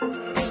Música